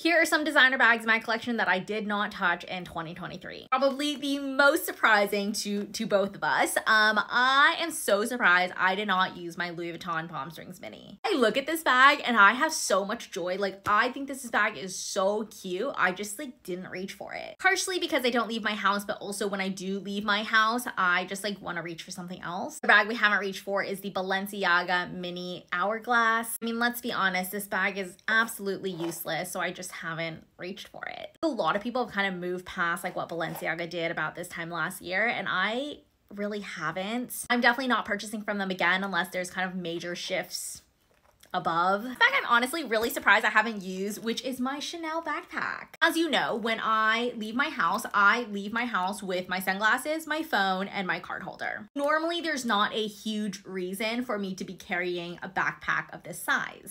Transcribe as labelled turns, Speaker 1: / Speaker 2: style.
Speaker 1: Here are some designer bags in my collection that I did not touch in 2023. Probably the most surprising to, to both of us. Um, I am so surprised I did not use my Louis Vuitton Palm Springs Mini. I look at this bag and I have so much joy. Like, I think this bag is so cute. I just like didn't reach for it. Partially because I don't leave my house, but also when I do leave my house, I just like want to reach for something else. The bag we haven't reached for is the Balenciaga Mini Hourglass. I mean, let's be honest, this bag is absolutely useless. So I just just haven't reached for it. A lot of people have kind of moved past like what Balenciaga did about this time last year and I really haven't. I'm definitely not purchasing from them again unless there's kind of major shifts above. In fact, I'm honestly really surprised I haven't used, which is my Chanel backpack. As you know, when I leave my house, I leave my house with my sunglasses, my phone, and my card holder. Normally, there's not a huge reason for me to be carrying a backpack of this size.